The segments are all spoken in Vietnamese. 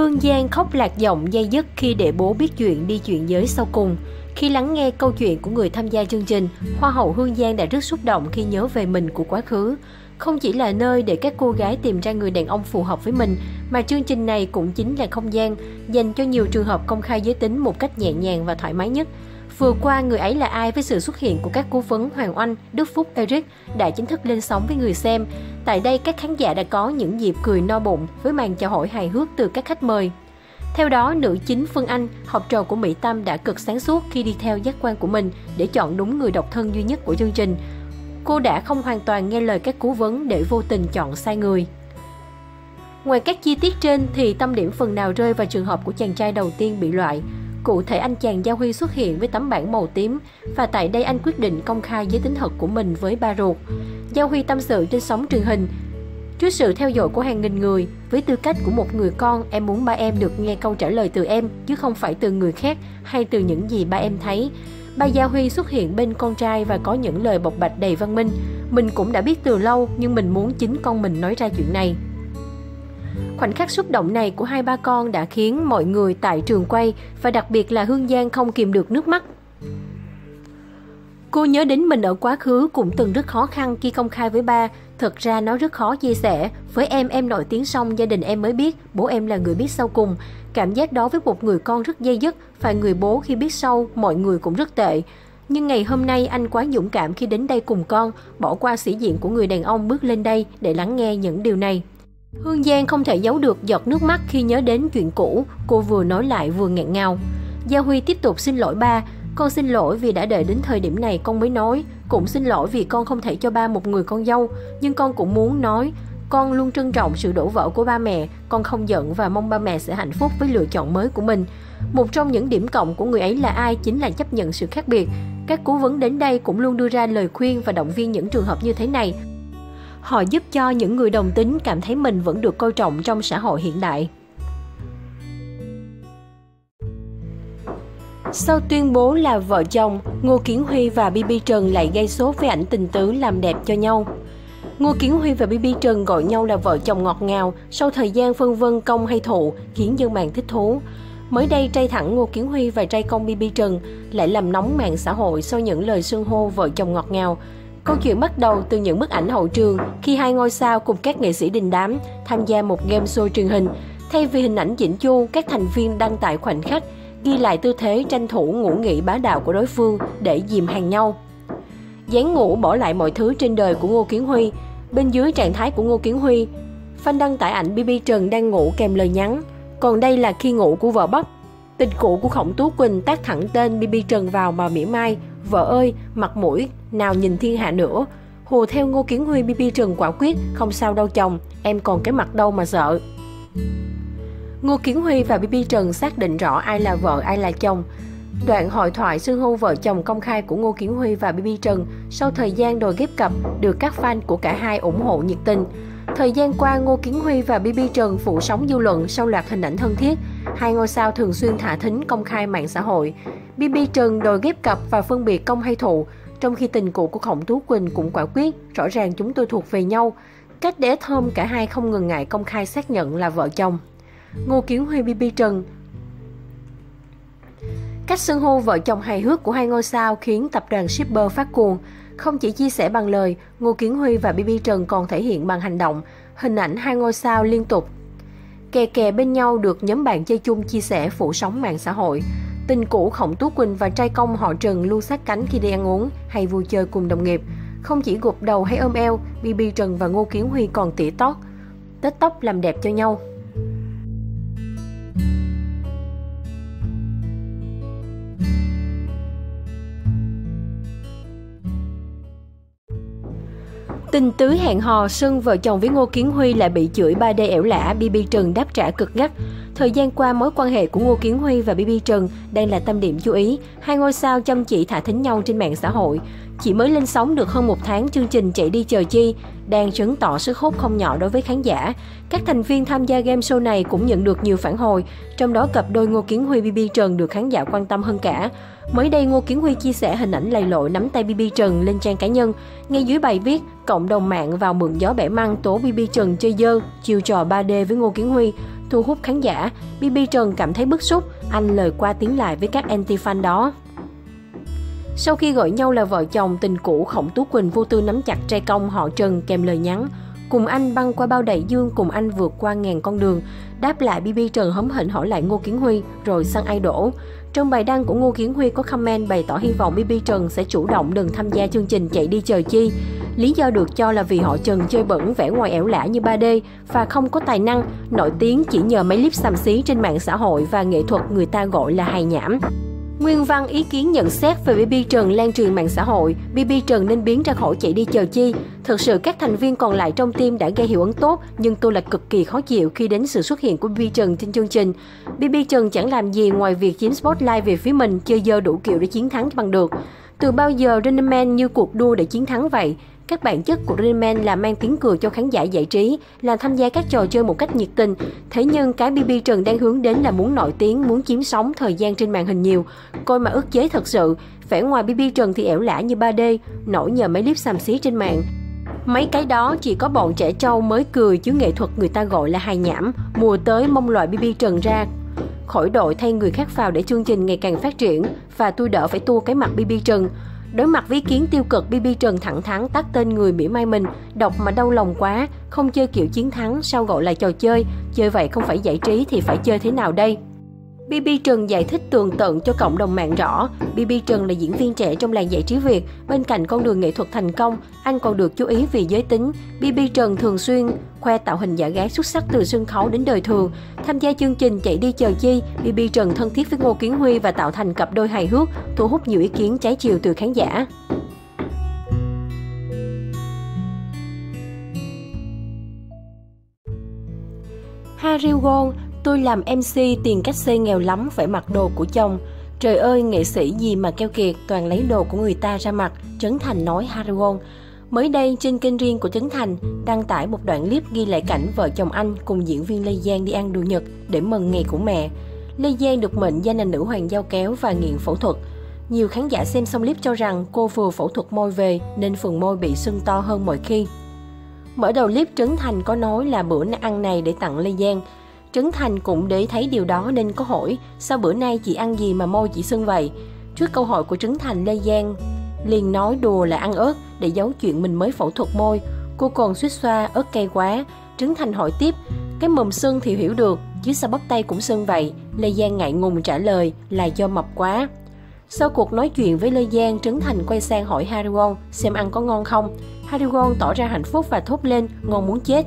Hương Giang khóc lạc giọng dây dứt khi để bố biết chuyện đi chuyện giới sau cùng. Khi lắng nghe câu chuyện của người tham gia chương trình, Hoa hậu Hương Giang đã rất xúc động khi nhớ về mình của quá khứ. Không chỉ là nơi để các cô gái tìm ra người đàn ông phù hợp với mình, mà chương trình này cũng chính là không gian dành cho nhiều trường hợp công khai giới tính một cách nhẹ nhàng và thoải mái nhất. Vừa qua, người ấy là ai với sự xuất hiện của các cố vấn Hoàng Oanh, Đức Phúc, Eric đã chính thức lên sóng với người xem. Tại đây, các khán giả đã có những dịp cười no bụng với màn chào hỏi hài hước từ các khách mời. Theo đó, nữ chính Phương Anh, học trò của Mỹ Tâm đã cực sáng suốt khi đi theo giác quan của mình để chọn đúng người độc thân duy nhất của chương trình. Cô đã không hoàn toàn nghe lời các cố vấn để vô tình chọn sai người. Ngoài các chi tiết trên thì tâm điểm phần nào rơi vào trường hợp của chàng trai đầu tiên bị loại. Cụ thể anh chàng Gia Huy xuất hiện với tấm bảng màu tím và tại đây anh quyết định công khai giới tính thật của mình với ba ruột. Gia Huy tâm sự trên sóng truyền hình Trước sự theo dõi của hàng nghìn người, với tư cách của một người con, em muốn ba em được nghe câu trả lời từ em, chứ không phải từ người khác hay từ những gì ba em thấy. Ba Gia Huy xuất hiện bên con trai và có những lời bộc bạch đầy văn minh. Mình cũng đã biết từ lâu, nhưng mình muốn chính con mình nói ra chuyện này. Khoảnh khắc xúc động này của hai ba con đã khiến mọi người tại trường quay và đặc biệt là Hương Giang không kìm được nước mắt. Cô nhớ đến mình ở quá khứ cũng từng rất khó khăn khi công khai với ba. Thật ra nó rất khó chia sẻ. Với em, em nổi tiếng xong, gia đình em mới biết, bố em là người biết sau cùng. Cảm giác đó với một người con rất dây dứt, phải người bố khi biết sau, mọi người cũng rất tệ. Nhưng ngày hôm nay anh quá dũng cảm khi đến đây cùng con, bỏ qua sĩ diện của người đàn ông bước lên đây để lắng nghe những điều này. Hương Giang không thể giấu được giọt nước mắt khi nhớ đến chuyện cũ, cô vừa nói lại vừa nghẹn ngào. Gia Huy tiếp tục xin lỗi ba, con xin lỗi vì đã đợi đến thời điểm này con mới nói, cũng xin lỗi vì con không thể cho ba một người con dâu, nhưng con cũng muốn nói, con luôn trân trọng sự đổ vỡ của ba mẹ, con không giận và mong ba mẹ sẽ hạnh phúc với lựa chọn mới của mình. Một trong những điểm cộng của người ấy là ai chính là chấp nhận sự khác biệt. Các cố vấn đến đây cũng luôn đưa ra lời khuyên và động viên những trường hợp như thế này. Họ giúp cho những người đồng tính cảm thấy mình vẫn được coi trọng trong xã hội hiện đại. Sau tuyên bố là vợ chồng, Ngô Kiến Huy và BB Trần lại gây số với ảnh tình tứ làm đẹp cho nhau. Ngô Kiến Huy và BB Trần gọi nhau là vợ chồng ngọt ngào sau thời gian phân vân công hay thụ, khiến dân mạng thích thú. Mới đây, trai thẳng Ngô Kiến Huy và trai công BB Trần lại làm nóng mạng xã hội sau những lời xưng hô vợ chồng ngọt ngào. Câu chuyện bắt đầu từ những bức ảnh hậu trường khi hai ngôi sao cùng các nghệ sĩ đình đám tham gia một game show truyền hình. Thay vì hình ảnh chỉnh chu, các thành viên đăng tải khoảnh khắc ghi lại tư thế tranh thủ ngủ nghỉ bá đạo của đối phương để dìm hàng nhau. Dán ngủ bỏ lại mọi thứ trên đời của Ngô Kiến Huy. Bên dưới trạng thái của Ngô Kiến Huy, fan đăng tải ảnh BB Trần đang ngủ kèm lời nhắn. Còn đây là khi ngủ của vợ Bắp. Tình cũ của Khổng Tú Quỳnh tác thẳng tên BB Trần vào mà mỉa mai. Vợ ơi, mặt mũi, nào nhìn thiên hạ nữa. Hùa theo Ngô Kiến Huy BB Trần quả quyết, không sao đâu chồng, em còn cái mặt đâu mà sợ. Ngô Kiến Huy và BB Trần xác định rõ ai là vợ, ai là chồng. Đoạn hội thoại xưng hô vợ chồng công khai của Ngô Kiến Huy và BB Trần sau thời gian đồi ghép cặp được các fan của cả hai ủng hộ nhiệt tình. Thời gian qua, Ngô Kiến Huy và BB Trần phụ sóng dư luận sau loạt hình ảnh thân thiết. Hai ngôi sao thường xuyên thả thính công khai mạng xã hội. BB Trần đồi ghép cặp và phân biệt công hay thụ, trong khi tình cũ của Khổng Tú Quỳnh cũng quả quyết, rõ ràng chúng tôi thuộc về nhau. Cách để thơm cả hai không ngừng ngại công khai xác nhận là vợ chồng. Ngô Kiến Huy BB Trần Cách xưng hô vợ chồng hài hước của hai ngôi sao khiến tập đoàn shipper phát cuồng. Không chỉ chia sẻ bằng lời, Ngô Kiến Huy và BB Trần còn thể hiện bằng hành động, hình ảnh hai ngôi sao liên tục. Kè kè bên nhau được nhóm bạn chơi chung chia sẻ phủ sóng mạng xã hội. Tình cũ Khổng Tú Quỳnh và trai công họ Trần luôn sát cánh khi đi ăn uống hay vui chơi cùng đồng nghiệp. Không chỉ gục đầu hay ôm eo, BB Trần và Ngô Kiến Huy còn tỉa tót, tết tóc làm đẹp cho nhau. Tình tứ hẹn hò Sưng vợ chồng với Ngô Kiến Huy lại bị chửi 3D ẻo lả, BB Trần đáp trả cực gắt. Thời gian qua, mối quan hệ của Ngô Kiến Huy và BB Trần đang là tâm điểm chú ý. Hai ngôi sao chăm chỉ thả thính nhau trên mạng xã hội. Chỉ mới lên sóng được hơn một tháng chương trình Chạy đi chờ chi, đang chứng tỏ sức hút không nhỏ đối với khán giả. Các thành viên tham gia game show này cũng nhận được nhiều phản hồi, trong đó cặp đôi Ngô Kiến Huy BB Trần được khán giả quan tâm hơn cả. Mới đây, Ngô Kiến Huy chia sẻ hình ảnh lầy lội nắm tay BB Trần lên trang cá nhân. Ngay dưới bài viết, cộng đồng mạng vào mượn gió bẻ măng tố BB Trần chơi dơ, chiều trò 3D với Ngô Kiến Huy thu hút khán giả. BB Trần cảm thấy bức xúc, anh lời qua tiếng lại với các anti-fan đó. Sau khi gọi nhau là vợ chồng, tình cũ Khổng Tú Quỳnh vô tư nắm chặt trai công họ Trần kèm lời nhắn. Cùng anh băng qua bao đại dương, cùng anh vượt qua ngàn con đường. Đáp lại BB Trần hấm hỉnh hỏi lại Ngô Kiến Huy, rồi sang ai đổ. Trong bài đăng của Ngô Kiến Huy có comment bày tỏ hy vọng BB Trần sẽ chủ động đừng tham gia chương trình Chạy đi chờ chi. Lý do được cho là vì họ Trần chơi bẩn vẻ ngoài ẻo lả như 3D và không có tài năng, nổi tiếng chỉ nhờ mấy clip xàm xí trên mạng xã hội và nghệ thuật người ta gọi là hài nhảm. Nguyên văn ý kiến nhận xét về BB Trần lan truyền mạng xã hội, BB Trần nên biến ra khỏi chạy đi chờ chi. Thực sự các thành viên còn lại trong team đã gây hiệu ứng tốt, nhưng tôi là cực kỳ khó chịu khi đến sự xuất hiện của BB Trần trên chương trình. BB Trần chẳng làm gì ngoài việc chiếm spotlight về phía mình, chơi dơ đủ kiểu để chiến thắng bằng được. Từ bao giờ Running Man như cuộc đua để chiến thắng vậy? Các bản chất của Running Man là mang tiếng cười cho khán giả giải trí, là tham gia các trò chơi một cách nhiệt tình. Thế nhưng cái BB Trần đang hướng đến là muốn nổi tiếng, muốn chiếm sóng thời gian trên màn hình nhiều. Coi mà ức chế thật sự, vẻ ngoài BB Trần thì ẻo lả như 3D, nổi nhờ mấy clip xàm xí trên mạng. Mấy cái đó chỉ có bọn trẻ trâu mới cười chứ nghệ thuật người ta gọi là hài nhảm. Mùa tới mong loại BB Trần ra khỏi đội thay người khác vào để chương trình ngày càng phát triển và tôi đỡ phải tua cái mặt BB Trần. Đối mặt với ý kiến tiêu cực, BB Trần thẳng thắn tắt tên người mỉa mai mình, đọc mà đau lòng quá, không chơi kiểu chiến thắng, sao gọi là trò chơi, chơi vậy không phải giải trí thì phải chơi thế nào đây? BB Trần giải thích tường tận cho cộng đồng mạng rõ, BB Trần là diễn viên trẻ trong làng giải trí Việt, bên cạnh con đường nghệ thuật thành công, anh còn được chú ý vì giới tính. BB Trần thường xuyên khoe tạo hình giả gái xuất sắc từ sân khấu đến đời thường. Tham gia chương trình Chạy đi chờ chi, BB Trần thân thiết với Ngô Kiến Huy và tạo thành cặp đôi hài hước, thu hút nhiều ý kiến trái chiều từ khán giả. Harry Won Tôi làm MC tiền cách xây nghèo lắm phải mặc đồ của chồng. Trời ơi, nghệ sĩ gì mà keo kiệt, toàn lấy đồ của người ta ra mặc, Trấn Thành nói Hariwon. Mới đây, trên kênh riêng của Trấn Thành, đăng tải một đoạn clip ghi lại cảnh vợ chồng anh cùng diễn viên Lê Giang đi ăn đồ Nhật để mừng ngày của mẹ. Lê Giang được mệnh danh là nữ hoàng dao kéo và nghiện phẫu thuật. Nhiều khán giả xem xong clip cho rằng cô vừa phẫu thuật môi về nên phần môi bị sưng to hơn mọi khi. Mở đầu clip Trấn Thành có nói là bữa ăn này để tặng Lê Giang, Trấn Thành cũng để thấy điều đó nên có hỏi sao bữa nay chị ăn gì mà môi chị sưng vậy. Trước câu hỏi của Trấn Thành, Lê Giang liền nói đùa là ăn ớt để giấu chuyện mình mới phẫu thuật môi. Cô còn suýt xoa ớt cay quá. Trấn Thành hỏi tiếp, cái mồm sưng thì hiểu được, chứ sao bắp tay cũng sưng vậy? Lê Giang ngại ngùng trả lời là do mập quá. Sau cuộc nói chuyện với Lê Giang, Trấn Thành quay sang hỏi Harry Won xem ăn có ngon không. Harry Won tỏ ra hạnh phúc và thốt lên, ngon muốn chết.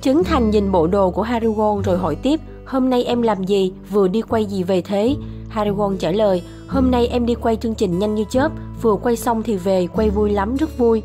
Trấn Thành nhìn bộ đồ của Harigon rồi hỏi tiếp, hôm nay em làm gì, vừa đi quay gì về thế? Harigon trả lời, hôm nay em đi quay chương trình nhanh như chớp, vừa quay xong thì về, quay vui lắm, rất vui.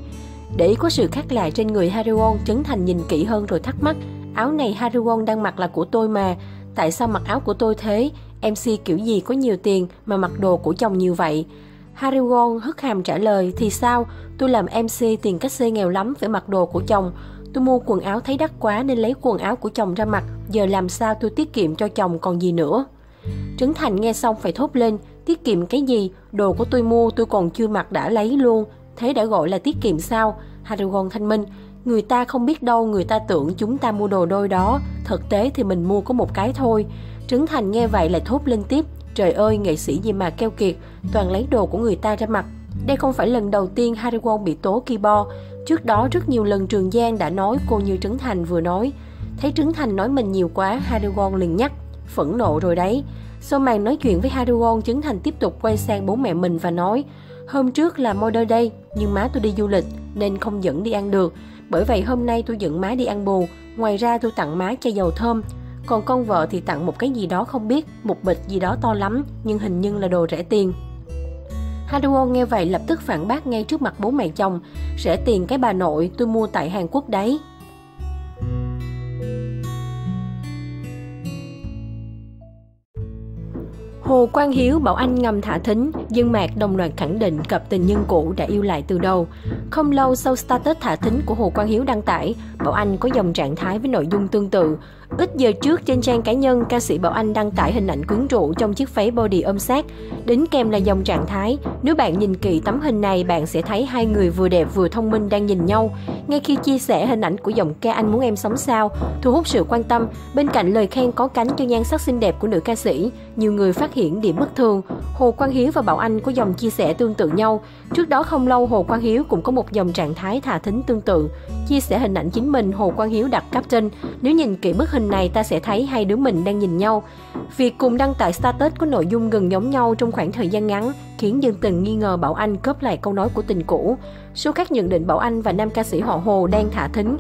Để ý có sự khác lạ trên người Harigon, Trấn Thành nhìn kỹ hơn rồi thắc mắc, áo này Harigon đang mặc là của tôi mà, tại sao mặc áo của tôi thế? MC kiểu gì có nhiều tiền mà mặc đồ của chồng nhiều vậy? Harry Won hất hàm trả lời, thì sao, tôi làm MC tiền cách xê nghèo lắm phải mặc đồ của chồng, Tôi mua quần áo thấy đắt quá nên lấy quần áo của chồng ra mặc, giờ làm sao tôi tiết kiệm cho chồng còn gì nữa. Trấn Thành nghe xong phải thốt lên, tiết kiệm cái gì, đồ của tôi mua tôi còn chưa mặc đã lấy luôn, thế đã gọi là tiết kiệm sao? Haragon thanh minh, người ta không biết đâu người ta tưởng chúng ta mua đồ đôi đó, thực tế thì mình mua có một cái thôi. Trấn Thành nghe vậy lại thốt lên tiếp, trời ơi nghệ sĩ gì mà keo kiệt, toàn lấy đồ của người ta ra mặc. Đây không phải lần đầu tiên Harry Won bị tố Kibo, Trước đó rất nhiều lần Trường Giang đã nói cô như Trấn Thành vừa nói. Thấy Trấn Thành nói mình nhiều quá, Harry liền nhắc. Phẫn nộ rồi đấy. Sau màn nói chuyện với Harry Trấn Thành tiếp tục quay sang bố mẹ mình và nói Hôm trước là Mother Day, nhưng má tôi đi du lịch nên không dẫn đi ăn được. Bởi vậy hôm nay tôi dẫn má đi ăn bù. Ngoài ra tôi tặng má chai dầu thơm. Còn con vợ thì tặng một cái gì đó không biết, một bịch gì đó to lắm, nhưng hình như là đồ rẻ tiền. Haruo nghe vậy lập tức phản bác ngay trước mặt bố mẹ chồng, rẻ tiền cái bà nội tôi mua tại Hàn Quốc đấy. Hồ Quang Hiếu bảo anh ngầm thả thính, dân mạc đồng loạt khẳng định cặp tình nhân cũ đã yêu lại từ đầu. Không lâu sau status thả thính của Hồ Quang Hiếu đăng tải, Bảo Anh có dòng trạng thái với nội dung tương tự. Ít giờ trước trên trang cá nhân, ca sĩ Bảo Anh đăng tải hình ảnh quyến rũ trong chiếc váy body ôm sát. Đính kèm là dòng trạng thái, nếu bạn nhìn kỹ tấm hình này, bạn sẽ thấy hai người vừa đẹp vừa thông minh đang nhìn nhau. Ngay khi chia sẻ hình ảnh của giọng ca Anh muốn em sống sao, thu hút sự quan tâm, bên cạnh lời khen có cánh cho nhan sắc xinh đẹp của nữ ca sĩ, nhiều người phát hiện điểm bất thường. Hồ Quang Hiếu và Bảo Anh có dòng chia sẻ tương tự nhau. Trước đó không lâu, Hồ Quang Hiếu cũng có một dòng trạng thái thả thính tương tự. Chia sẻ hình ảnh chính mình, Hồ Quang Hiếu đặt caption, nếu nhìn kỹ bức hình này ta sẽ thấy hai đứa mình đang nhìn nhau. Việc cùng đăng tải status có nội dung gần giống nhau trong khoảng thời gian ngắn khiến dân tình nghi ngờ Bảo Anh cướp lại câu nói của tình cũ. Số khác nhận định Bảo Anh và nam ca sĩ họ Hồ đang thả thính.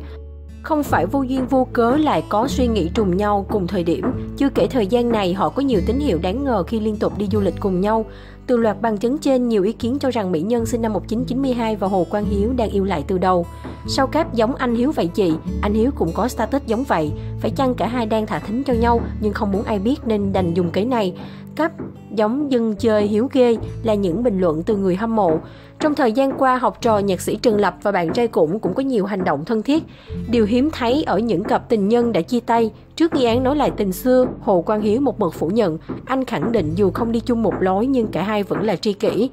Không phải vô duyên vô cớ lại có suy nghĩ trùng nhau cùng thời điểm. Chưa kể thời gian này họ có nhiều tín hiệu đáng ngờ khi liên tục đi du lịch cùng nhau. Từ loạt bằng chứng trên, nhiều ý kiến cho rằng mỹ nhân sinh năm 1992 và Hồ Quang Hiếu đang yêu lại từ đầu. Sau cáp giống anh Hiếu vậy chị, anh Hiếu cũng có status giống vậy. Phải chăng cả hai đang thả thính cho nhau nhưng không muốn ai biết nên đành dùng cái này. Cáp giống dân chơi hiếu ghê là những bình luận từ người hâm mộ. Trong thời gian qua, học trò nhạc sĩ Trần Lập và bạn trai cũng cũng có nhiều hành động thân thiết. Điều hiếm thấy ở những cặp tình nhân đã chia tay. Trước nghi án nói lại tình xưa, Hồ Quang Hiếu một mực phủ nhận. Anh khẳng định dù không đi chung một lối nhưng cả hai vẫn là tri kỷ.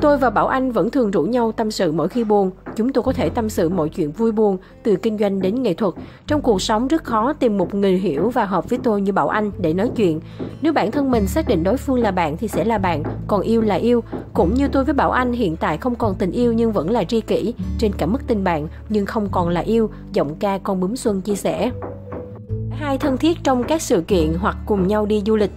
Tôi và Bảo Anh vẫn thường rủ nhau tâm sự mỗi khi buồn. Chúng tôi có thể tâm sự mọi chuyện vui buồn, từ kinh doanh đến nghệ thuật. Trong cuộc sống rất khó tìm một người hiểu và hợp với tôi như Bảo Anh để nói chuyện. Nếu bản thân mình xác định đối phương là bạn thì sẽ là bạn, còn yêu là yêu. Cũng như tôi với Bảo Anh hiện tại không còn tình yêu nhưng vẫn là tri kỷ. Trên cả mức tình bạn nhưng không còn là yêu, giọng ca con bướm xuân chia sẻ. Hai thân thiết trong các sự kiện hoặc cùng nhau đi du lịch.